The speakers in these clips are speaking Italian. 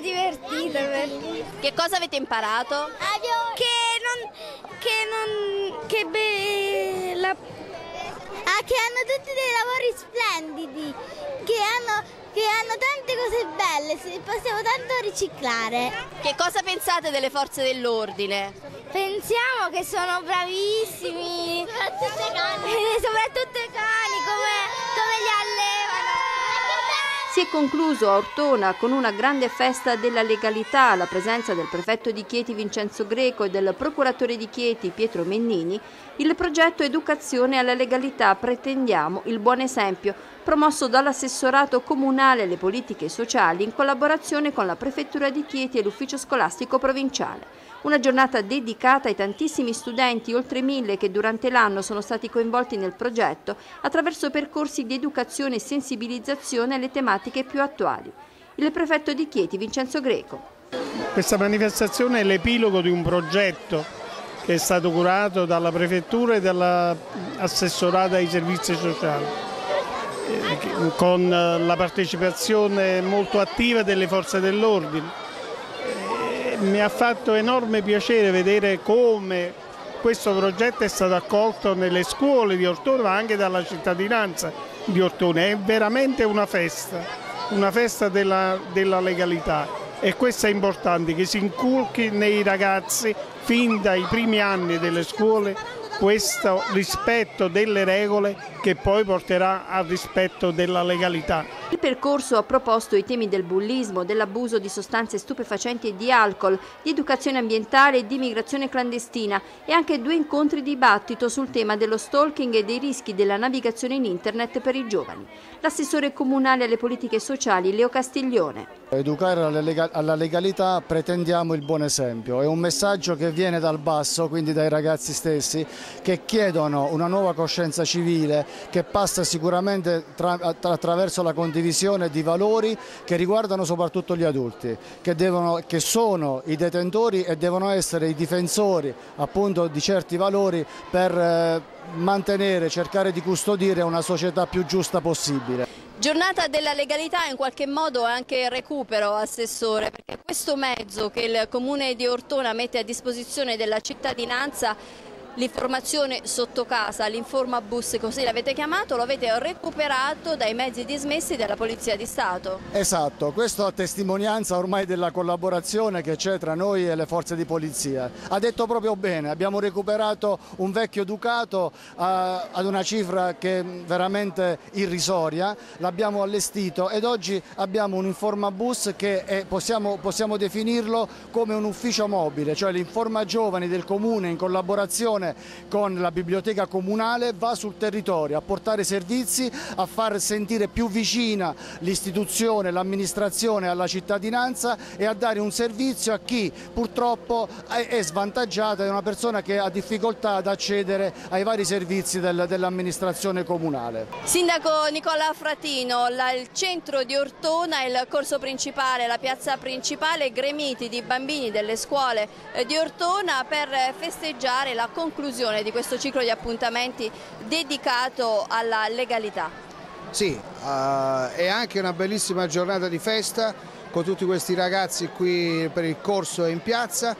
divertite. Che cosa avete imparato? Che non... che non... che be... la... Ah, che hanno tutti dei lavori splendidi, che hanno, che hanno tante cose belle, si- possiamo tanto riciclare. Che cosa pensate delle forze dell'ordine? Pensiamo che sono bravissimi. Soprattutto i concluso a Ortona con una grande festa della legalità alla presenza del prefetto di Chieti Vincenzo Greco e del procuratore di Chieti Pietro Mennini il progetto Educazione alla legalità Pretendiamo il buon esempio, promosso dall'assessorato comunale alle politiche sociali in collaborazione con la prefettura di Chieti e l'ufficio scolastico provinciale. Una giornata dedicata ai tantissimi studenti, oltre mille, che durante l'anno sono stati coinvolti nel progetto attraverso percorsi di educazione e sensibilizzazione alle tematiche più attuali. Il prefetto di Chieti, Vincenzo Greco. Questa manifestazione è l'epilogo di un progetto che è stato curato dalla prefettura e dall'assessorato ai servizi sociali, eh, con la partecipazione molto attiva delle forze dell'ordine. Mi ha fatto enorme piacere vedere come questo progetto è stato accolto nelle scuole di Ortona ma anche dalla cittadinanza di Ortona. È veramente una festa, una festa della, della legalità e questo è importante che si inculchi nei ragazzi fin dai primi anni delle scuole questo rispetto delle regole che poi porterà al rispetto della legalità. Il percorso ha proposto i temi del bullismo, dell'abuso di sostanze stupefacenti e di alcol, di educazione ambientale e di immigrazione clandestina e anche due incontri dibattito sul tema dello stalking e dei rischi della navigazione in internet per i giovani. L'assessore comunale alle politiche sociali Leo Castiglione. Educare alla lega- alla legalità pretendiamo il buon esempio, è un messaggio che viene dal basso, quindi dai ragazzi stessi, che chiedono una nuova coscienza civile che passa sicuramente tra- attra- attraverso la condivisione di valori che riguardano soprattutto gli adulti, che, devono- che sono i detentori e devono essere i difensori appunto di certi valori per eh, mantenere, cercare di custodire una società più giusta possibile. Giornata della legalità in qualche modo è anche recupero, Assessore, perché questo mezzo che il Comune di Ortona mette a disposizione della cittadinanza, l'informazione sotto casa, l'informabus, così l'avete chiamato, lo avete recuperato dai mezzi dismessi della Polizia di Stato. Esatto, questo a testimonianza ormai della collaborazione che c'è tra noi e le forze di polizia. Ha detto proprio bene, abbiamo recuperato un vecchio Ducato a- ad una cifra che è veramente irrisoria, l'abbiamo allestito ed oggi abbiamo un informabus che è- possiamo, possiamo definirlo come un ufficio mobile, cioè l'informa giovani del comune in collaborazione con la biblioteca comunale va sul territorio a portare servizi, a far sentire più vicina l'istituzione, l'amministrazione alla cittadinanza e a dare un servizio a chi purtroppo è svantaggiata, è una persona che ha difficoltà ad accedere ai vari servizi del- dell'amministrazione comunale. Sindaco Nicola Fratino, la- il centro di Ortona, il corso principale, la piazza principale, gremiti di bambini delle scuole eh, di Ortona per festeggiare la conclusione di questo ciclo di appuntamenti dedicato alla legalità. Sì, eh, è anche una bellissima giornata di festa con tutti questi ragazzi qui per il corso in piazza,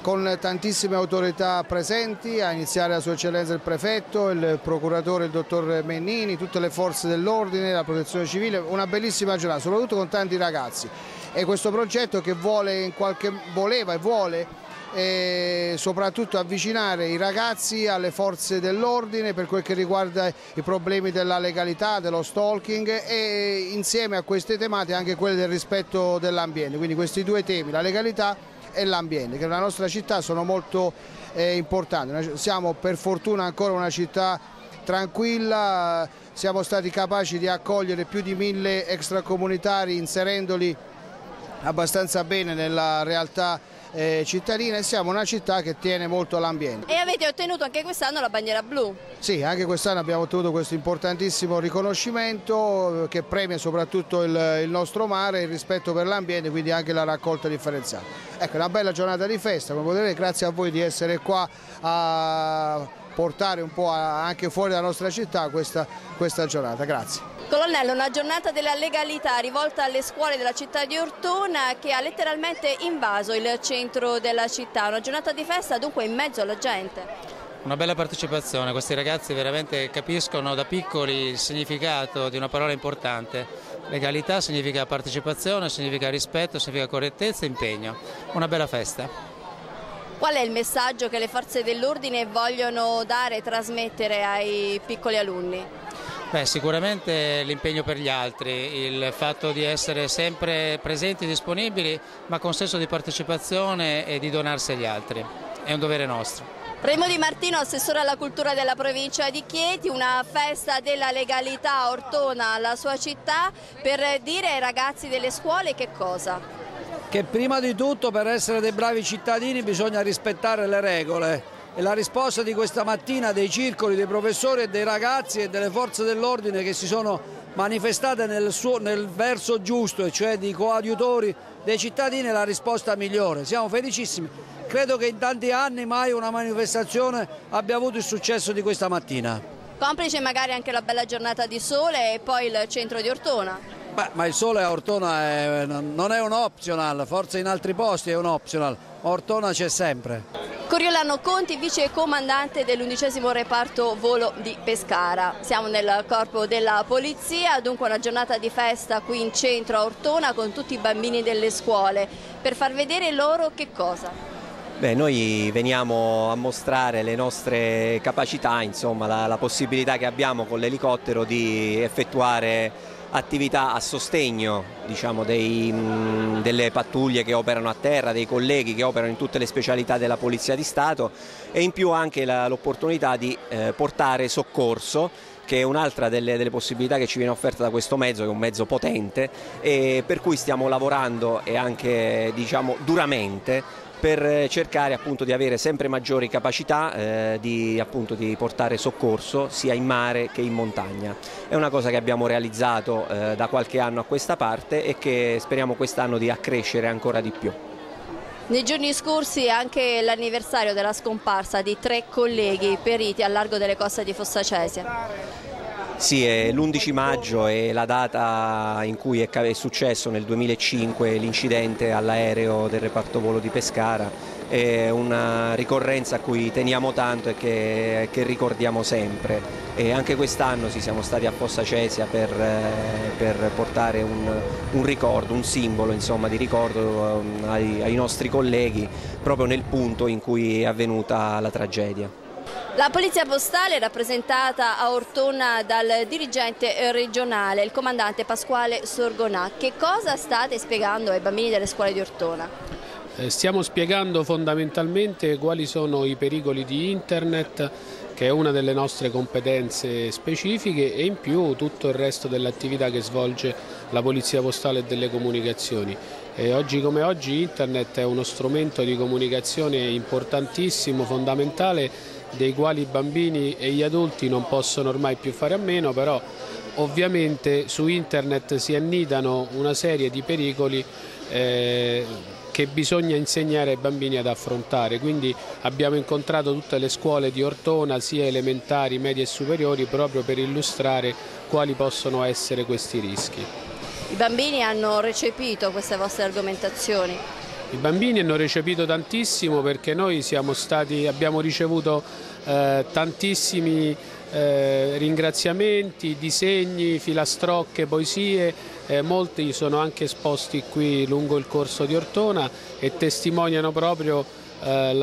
con tantissime autorità presenti, a iniziare la sua eccellenza il prefetto, il procuratore, il dottor Mennini, tutte le forze dell'ordine, la protezione civile, una bellissima giornata, soprattutto con tanti ragazzi. E questo progetto che vuole in qualche, voleva e vuole e soprattutto avvicinare i ragazzi alle forze dell'ordine per quel che riguarda i problemi della legalità, dello stalking e insieme a queste tematiche anche quelle del rispetto dell'ambiente, quindi questi due temi, la legalità e l'ambiente, che nella nostra città sono molto eh, importanti. Siamo per fortuna ancora una città tranquilla, siamo stati capaci di accogliere più di mille extracomunitari inserendoli abbastanza bene nella realtà eh, cittadina e siamo una città che tiene molto l'ambiente. E avete ottenuto anche quest'anno la bandiera blu. Sì, anche quest'anno abbiamo ottenuto questo importantissimo riconoscimento eh, che premia soprattutto il, il nostro mare, il rispetto per l'ambiente, quindi anche la raccolta differenziata. Ecco, una bella giornata di festa, come potete vedere, grazie a voi di essere qua a portare un po' anche fuori dalla nostra città questa, questa giornata. Grazie. Colonnello, una giornata della legalità rivolta alle scuole della città di Ortona che ha letteralmente invaso il centro della città, una giornata di festa dunque in mezzo alla gente. Una bella partecipazione, questi ragazzi veramente capiscono da piccoli il significato di una parola importante. Legalità significa partecipazione, significa rispetto, significa correttezza e impegno. Una bella festa. Qual è il messaggio che le forze dell'ordine vogliono dare e trasmettere ai piccoli alunni? Beh, sicuramente l'impegno per gli altri, il fatto di essere sempre presenti e disponibili, ma con senso di partecipazione e di donarsi agli altri. È un dovere nostro. Remo Di Martino, assessore alla cultura della provincia di Chieti, una festa della legalità a Ortona, alla sua città, per dire ai ragazzi delle scuole che cosa? Che prima di tutto per essere dei bravi cittadini bisogna rispettare le regole e la risposta di questa mattina dei circoli, dei professori e dei ragazzi e delle forze dell'ordine che si sono manifestate nel, suo, nel verso giusto, cioè di coadiutori dei cittadini, è la risposta migliore. Siamo felicissimi credo che in tanti anni mai una manifestazione abbia avuto il successo di questa mattina. Complice magari anche la bella giornata di sole e poi il centro di Ortona. Beh, ma il sole a Ortona è, non è un optional, forse in altri posti è un optional, Ortona c'è sempre. Coriolano Conti, vice comandante dell'undicesimo reparto volo di Pescara. Siamo nel corpo della polizia, dunque una giornata di festa qui in centro a Ortona con tutti i bambini delle scuole per far vedere loro che cosa? Beh, noi veniamo a mostrare le nostre capacità, insomma, la, la possibilità che abbiamo con l'elicottero di effettuare attività a sostegno diciamo, dei, mh, delle pattuglie che operano a terra, dei colleghi che operano in tutte le specialità della Polizia di Stato e in più anche l'opportunità di eh, portare soccorso che è un'altra delle, delle, possibilità che ci viene offerta da questo mezzo, che è un mezzo potente e per cui stiamo lavorando e anche diciamo, duramente per cercare appunto di avere sempre maggiori capacità eh, di, appunto, di, portare soccorso sia in mare che in montagna. È una cosa che abbiamo realizzato eh, da qualche anno a questa parte e che speriamo quest'anno di accrescere ancora di più. Nei giorni scorsi è anche l'anniversario della scomparsa di tre colleghi periti al largo delle coste di Fossacesia. Sì, l'11 maggio è la data in cui è successo nel 2005 l'incidente all'aereo del reparto volo di Pescara, è una ricorrenza a cui teniamo tanto e che, che ricordiamo sempre. E anche quest'anno sì, siamo stati a Fossa Cesia per, per portare un, un, ricordo, un simbolo insomma, di ricordo um, ai, ai nostri colleghi proprio nel punto in cui è avvenuta la tragedia. La Polizia Postale è rappresentata a Ortona dal dirigente regionale, il comandante Pasquale Sorgonà. Che cosa state spiegando ai bambini delle scuole di Ortona? Eh, stiamo spiegando fondamentalmente quali sono i pericoli di internet che è una delle nostre competenze specifiche e in più tutto il resto dell'attività che svolge la Polizia Postale e delle Comunicazioni. E oggi come oggi internet è uno strumento di comunicazione importantissimo, fondamentale dei quali i bambini e gli adulti non possono ormai più fare a meno, però ovviamente su internet si annidano una serie di pericoli eh, che bisogna insegnare ai bambini ad affrontare, quindi abbiamo incontrato tutte le scuole di Ortona, sia elementari, medie e superiori, proprio per illustrare quali possono essere questi rischi. I bambini hanno recepito queste vostre argomentazioni? I bambini hanno recepito tantissimo perché noi stati, abbiamo ricevuto eh, tantissimi eh, ringraziamenti, disegni, filastrocche, poesie, eh, molti sono anche esposti qui lungo il corso di Ortona e testimoniano proprio eh,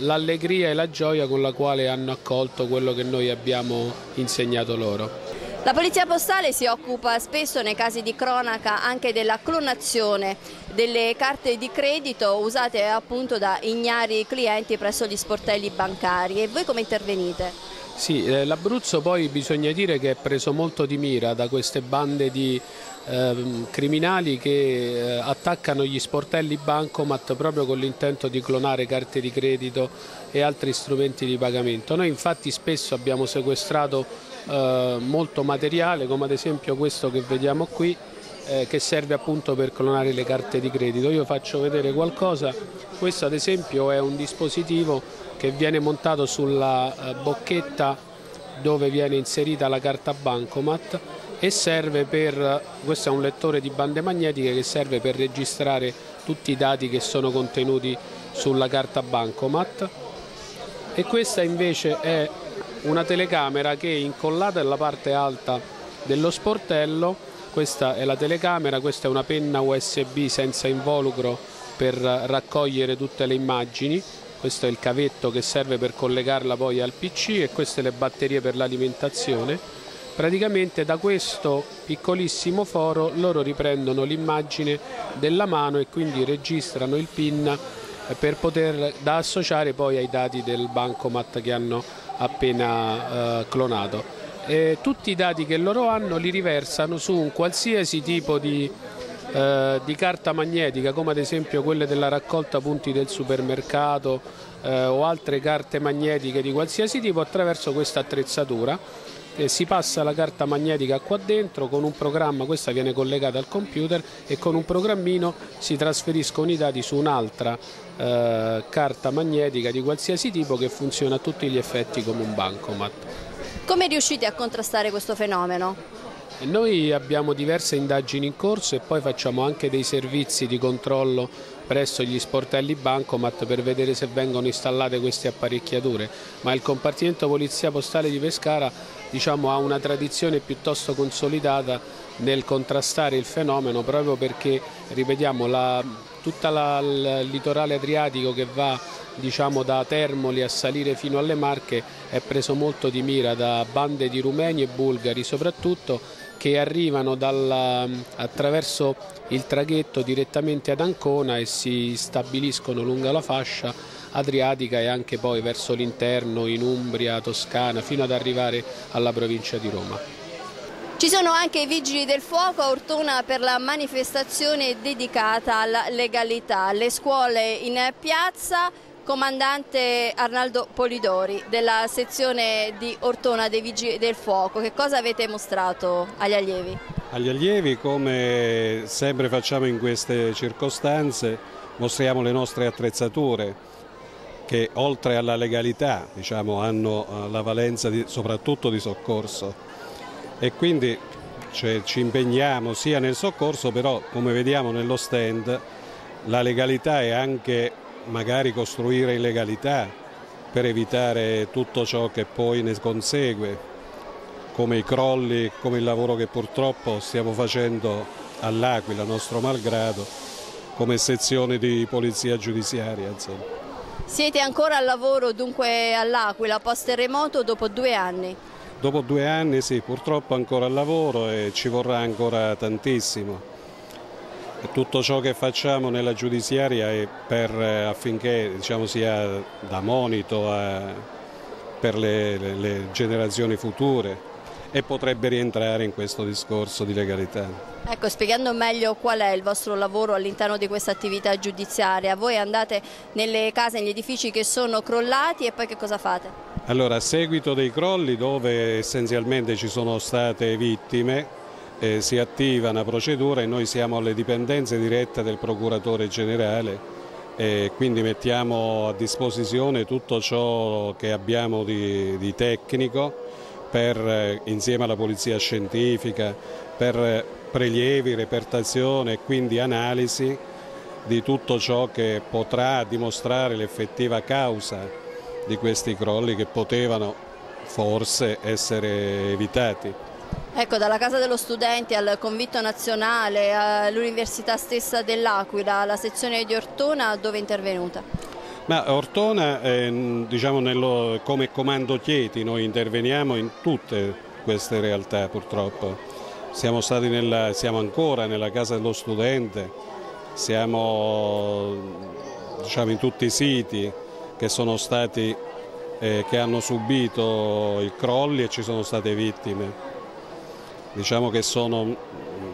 l'allegria e la gioia con la quale hanno accolto quello che noi abbiamo insegnato loro. La Polizia Postale si occupa spesso nei casi di cronaca anche della clonazione delle carte di credito usate appunto da ignari clienti presso gli sportelli bancari e voi come intervenite? Sì, eh, l'Abruzzo poi bisogna dire che è preso molto di mira da queste bande di eh, criminali che eh, attaccano gli sportelli bancomat proprio con l'intento di clonare carte di credito e altri strumenti di pagamento. Noi infatti spesso abbiamo sequestrato eh, molto materiale come ad esempio questo che vediamo qui eh, che serve appunto per clonare le carte di credito. Io faccio vedere qualcosa, Questo ad esempio è un dispositivo che viene montato sulla eh, bocchetta dove viene inserita la carta bancomat e serve per, questo è un lettore di bande magnetiche che serve per registrare tutti i dati che sono contenuti sulla carta bancomat e questa invece è una telecamera che è incollata nella parte alta dello sportello, questa è la telecamera, questa è una penna USB senza involucro per raccogliere tutte le immagini, questo è il cavetto che serve per collegarla poi al PC e queste le batterie per l'alimentazione. Praticamente da questo piccolissimo foro loro riprendono l'immagine della mano e quindi registrano il PIN per poter da associare poi ai dati del bancomat che hanno appena eh, clonato. E tutti i dati che loro hanno li riversano su un qualsiasi tipo di, eh, di carta magnetica come ad esempio quelle della raccolta punti del supermercato eh, o altre carte magnetiche di qualsiasi tipo attraverso questa attrezzatura eh, si passa la carta magnetica qua dentro con un programma, questa viene collegata al computer e con un programmino si trasferiscono i dati su un'altra eh, carta magnetica di qualsiasi tipo che funziona a tutti gli effetti come un bancomat. Come riuscite a contrastare questo fenomeno? Noi abbiamo diverse indagini in corso e poi facciamo anche dei servizi di controllo presso gli sportelli Bancomat per vedere se vengono installate queste apparecchiature, ma il compartimento Polizia Postale di Pescara diciamo, ha una tradizione piuttosto consolidata nel contrastare il fenomeno proprio perché, ripetiamo, tutto il litorale adriatico che va diciamo, da Termoli a salire fino alle Marche è preso molto di mira da bande di rumeni e bulgari soprattutto che arrivano dalla, attraverso il traghetto direttamente ad Ancona e si stabiliscono lungo la fascia adriatica e anche poi verso l'interno, in Umbria, Toscana, fino ad arrivare alla provincia di Roma. Ci sono anche i vigili del fuoco a Ortona per la manifestazione dedicata alla legalità. Le scuole in piazza, comandante Arnaldo Polidori della sezione di Ortona dei Vigili del Fuoco, che cosa avete mostrato agli allievi? Agli allievi, come sempre facciamo in queste circostanze, mostriamo le nostre attrezzature che oltre alla legalità diciamo, hanno eh, la valenza di, soprattutto di soccorso e quindi cioè, ci impegniamo sia nel soccorso però come vediamo nello stand la legalità è anche magari costruire illegalità per evitare tutto ciò che poi ne consegue, come i crolli, come il lavoro che purtroppo stiamo facendo all'Aquila, nostro malgrado, come sezione di polizia giudiziaria. Insomma. Siete ancora al lavoro dunque all'Aquila post terremoto dopo due anni? Dopo due anni sì, purtroppo ancora al lavoro e ci vorrà ancora tantissimo tutto ciò che facciamo nella giudiziaria è per, eh, affinché diciamo, sia da monito a, eh, per le, le, le generazioni future e potrebbe rientrare in questo discorso di legalità. Ecco, spiegando meglio qual è il vostro lavoro all'interno di questa attività giudiziaria, voi andate nelle case, negli edifici che sono crollati e poi che cosa fate? Allora, a seguito dei crolli dove essenzialmente ci sono state vittime, eh, si attiva una procedura e noi siamo alle dipendenze dirette del procuratore generale e quindi mettiamo a disposizione tutto ciò che abbiamo di, di tecnico per, eh, insieme alla polizia scientifica per prelievi, repertazione e quindi analisi di tutto ciò che potrà dimostrare l'effettiva causa di questi crolli che potevano forse essere evitati. Ecco, dalla Casa dello Studente al Convitto Nazionale, all'Università stessa dell'Aquila, alla sezione di Ortona, dove è intervenuta? Ma Ortona, eh, diciamo nello, come comando Chieti, noi interveniamo in tutte queste realtà purtroppo. Siamo, nella, siamo ancora nella Casa dello Studente, siamo diciamo, in tutti i siti che stati, eh, che hanno subito i crolli e ci sono state vittime. Diciamo che sono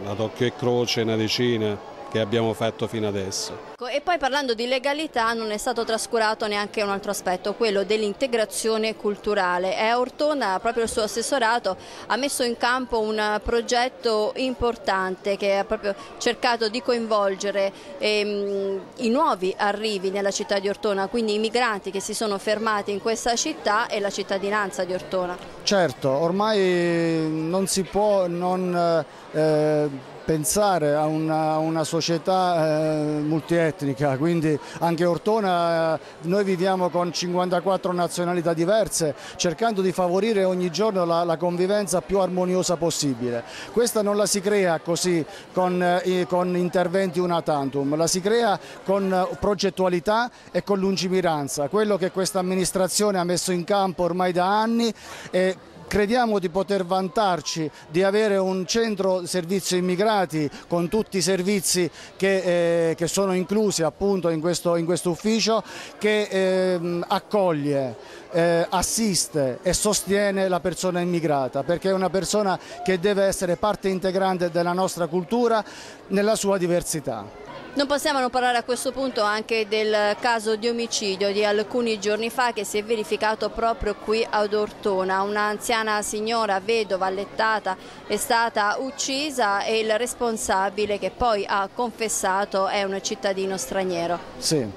ad occhio e croce una decina che abbiamo fatto fino adesso. Ecco, e poi parlando di legalità non è stato trascurato neanche un altro aspetto, quello dell'integrazione culturale. E Ortona, proprio il suo assessorato, ha messo in campo un progetto importante che ha proprio cercato di coinvolgere ehm, i nuovi arrivi nella città di Ortona, quindi i migranti che si sono fermati in questa città e la cittadinanza di Ortona. Certo, ormai non si può non... Eh, pensare a una, una società eh, multietnica, quindi anche Ortona, eh, noi viviamo con 54 nazionalità diverse, cercando di favorire ogni giorno la, la convivenza più armoniosa possibile. Questa non la si crea così con, eh, con interventi una tantum, la si crea con progettualità e con lungimiranza, quello che questa amministrazione ha messo in campo ormai da anni e crediamo di poter vantarci di avere un centro servizio immigrati con tutti i servizi che, eh, che sono inclusi appunto in questo, in questo ufficio che eh, accoglie, eh, assiste e sostiene la persona immigrata perché è una persona che deve essere parte integrante della nostra cultura nella sua diversità. Non possiamo non parlare a questo punto anche del caso di omicidio di alcuni giorni fa che si è verificato proprio qui ad Ortona. Un'anziana signora vedova allettata è stata uccisa e il responsabile che poi ha confessato è un cittadino straniero. Sì,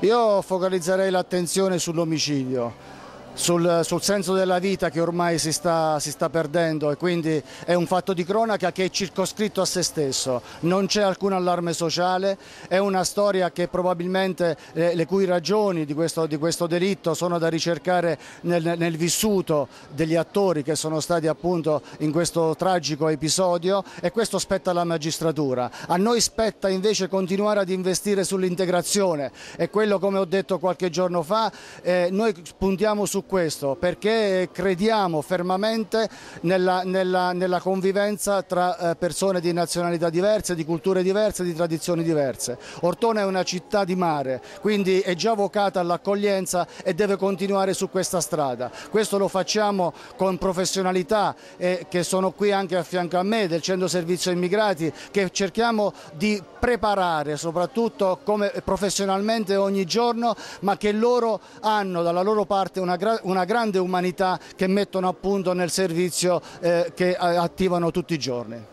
io focalizzerei l'attenzione sull'omicidio sul, sul, senso della vita che ormai si sta, si sta, perdendo e quindi è un fatto di cronaca che è circoscritto a se stesso, non c'è alcun allarme sociale, è una storia che probabilmente eh, le cui ragioni di questo, di questo, delitto sono da ricercare nel, nel, vissuto degli attori che sono stati appunto in questo tragico episodio e questo spetta alla magistratura. A noi spetta invece continuare ad investire sull'integrazione e quello come ho detto qualche giorno fa, eh, noi puntiamo su questo perché crediamo fermamente nella, nella, nella convivenza tra eh, persone di nazionalità diverse, di culture diverse, di tradizioni diverse. Ortona è una città di mare, quindi è già vocata all'accoglienza e deve continuare su questa strada. Questo lo facciamo con professionalità eh, che sono qui anche a fianco a me del Centro Servizio Immigrati che cerchiamo di preparare soprattutto come professionalmente ogni giorno ma che loro hanno dalla loro parte una, una grande umanità che mettono appunto nel servizio eh, che eh, attivano tutti i giorni.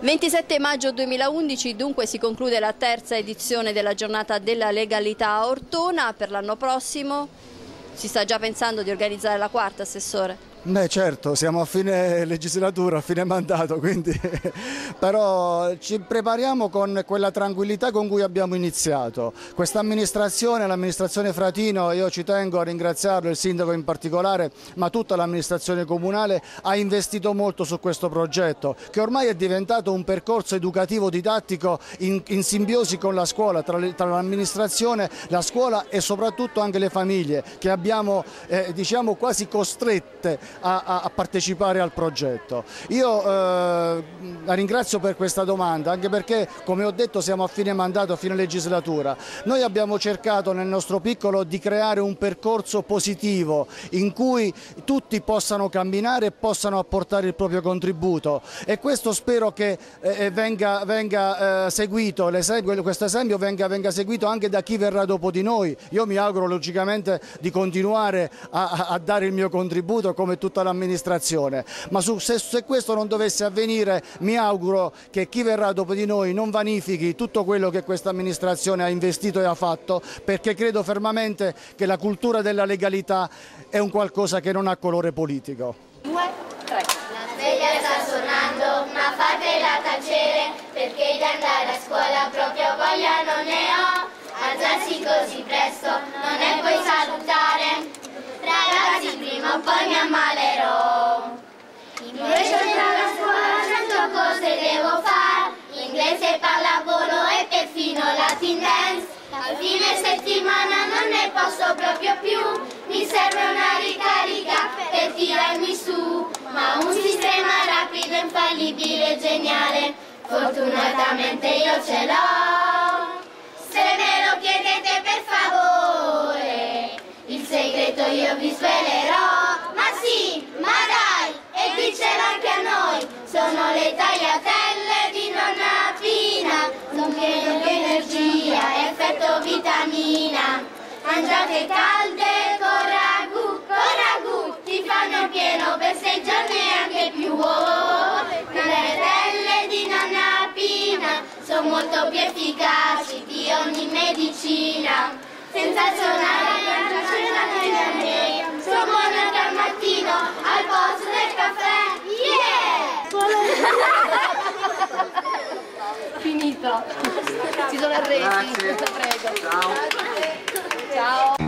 27 maggio 2011 dunque si conclude la terza edizione della giornata della legalità a Ortona, per l'anno prossimo si sta già pensando di organizzare la quarta, Assessore? Beh certo, siamo a fine legislatura, a fine mandato, quindi però ci prepariamo con quella tranquillità con cui abbiamo iniziato. Questa amministrazione, l'amministrazione Fratino, io ci tengo a ringraziarlo, il sindaco in particolare, ma tutta l'amministrazione comunale ha investito molto su questo progetto, che ormai è diventato un percorso educativo didattico in, in simbiosi con la scuola, tra, tra l'amministrazione, la scuola e soprattutto anche le famiglie, che abbiamo eh, diciamo quasi costrette a, a, a partecipare al progetto. Io eh, la ringrazio per questa domanda, anche perché come ho detto siamo a fine mandato, a fine legislatura. Noi abbiamo cercato nel nostro piccolo di creare un percorso positivo in cui tutti possano camminare e possano apportare il proprio contributo e questo spero che eh, eh venga, venga eh, seguito, questo esempio venga, venga, seguito anche da chi verrà dopo di noi. Io mi auguro logicamente di continuare a, a dare il mio contributo come tutta l'amministrazione, ma su, se, se questo non dovesse avvenire mi auguro che chi verrà dopo di noi non vanifichi tutto quello che questa amministrazione ha investito e ha fatto, perché credo fermamente che la cultura della legalità è un qualcosa che non ha colore politico. Due, tre. La sveglia sta suonando, ma fatela tacere, perché di andare a scuola proprio voglia non ne ho. Alzarsi così presto non è poi salutare, prima o poi mi ammalerò. Invece andare a scuola cento cose devo fare. Inglese, pallavolo e perfino Latin dance. Al fine settimana non ne posso proprio più. Mi serve una ricarica per tirarmi su. Ma un sistema rapido, infallibile e geniale. Fortunatamente io ce l'ho. Non pieno di energia, effetto mangiate calde con ragù, con ragù, ti fanno pieno per sei giorni e anche più. Oh. Le pelle di nonna Pina sono molto più efficaci di ogni medicina. Sensazionale la cena della me, sono buona al mattino, al posto del caffè. Yeah! No, ci sono arredi, prego. Ciao. Ciao.